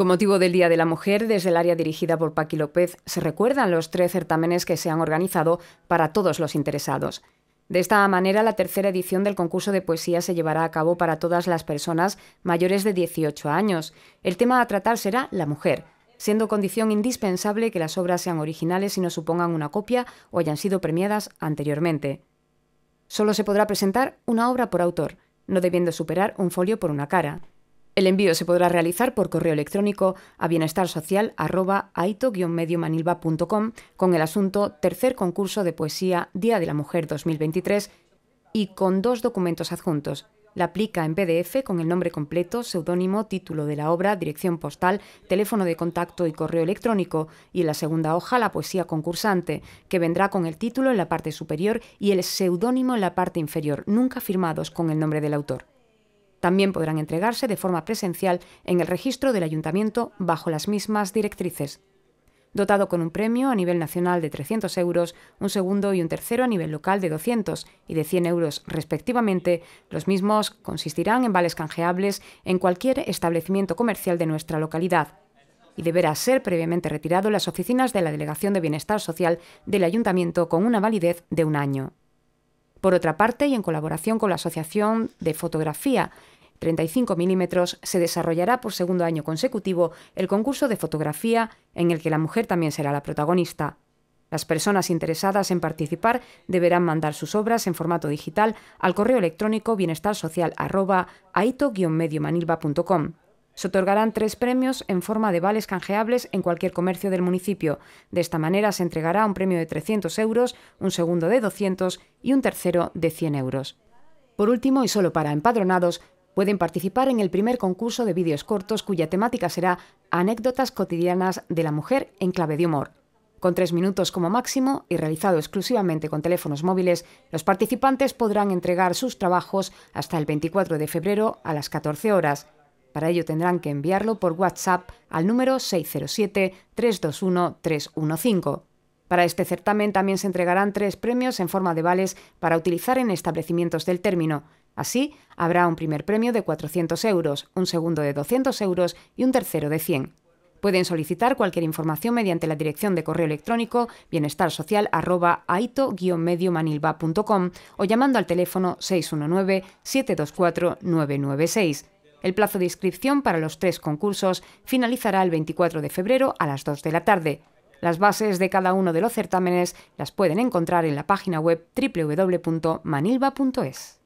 Con motivo del Día de la Mujer, desde el área dirigida por Paqui López, se recuerdan los tres certámenes que se han organizado para todos los interesados. De esta manera, la tercera edición del concurso de poesía se llevará a cabo para todas las personas mayores de 18 años. El tema a tratar será la mujer, siendo condición indispensable que las obras sean originales y no supongan una copia o hayan sido premiadas anteriormente. Solo se podrá presentar una obra por autor, no debiendo superar un folio por una cara. El envío se podrá realizar por correo electrónico a bienestarsocial.aito-mediomanilva.com con el asunto Tercer concurso de poesía Día de la Mujer 2023 y con dos documentos adjuntos. La aplica en PDF con el nombre completo, seudónimo, título de la obra, dirección postal, teléfono de contacto y correo electrónico, y en la segunda hoja la poesía concursante, que vendrá con el título en la parte superior y el seudónimo en la parte inferior, nunca firmados con el nombre del autor. También podrán entregarse de forma presencial en el registro del ayuntamiento bajo las mismas directrices. Dotado con un premio a nivel nacional de 300 euros, un segundo y un tercero a nivel local de 200 y de 100 euros respectivamente, los mismos consistirán en vales canjeables en cualquier establecimiento comercial de nuestra localidad y deberá ser previamente retirado en las oficinas de la Delegación de Bienestar Social del Ayuntamiento con una validez de un año. Por otra parte, y en colaboración con la Asociación de Fotografía 35 milímetros, se desarrollará por segundo año consecutivo el concurso de fotografía en el que la mujer también será la protagonista. Las personas interesadas en participar deberán mandar sus obras en formato digital al correo electrónico bienestarsocial@aito-mediomanilva.com. Se otorgarán tres premios en forma de vales canjeables en cualquier comercio del municipio. De esta manera se entregará un premio de 300 euros, un segundo de 200 y un tercero de 100 euros. Por último, y solo para empadronados, pueden participar en el primer concurso de vídeos cortos cuya temática será Anécdotas cotidianas de la mujer en clave de humor. Con tres minutos como máximo y realizado exclusivamente con teléfonos móviles, los participantes podrán entregar sus trabajos hasta el 24 de febrero a las 14 horas. Para ello tendrán que enviarlo por WhatsApp al número 607-321-315. Para este certamen también se entregarán tres premios en forma de vales para utilizar en establecimientos del término. Así, habrá un primer premio de 400 euros, un segundo de 200 euros y un tercero de 100. Pueden solicitar cualquier información mediante la dirección de correo electrónico bienestarsocial.aito-mediomanilva.com o llamando al teléfono 619-724-996. El plazo de inscripción para los tres concursos finalizará el 24 de febrero a las 2 de la tarde. Las bases de cada uno de los certámenes las pueden encontrar en la página web www.manilva.es.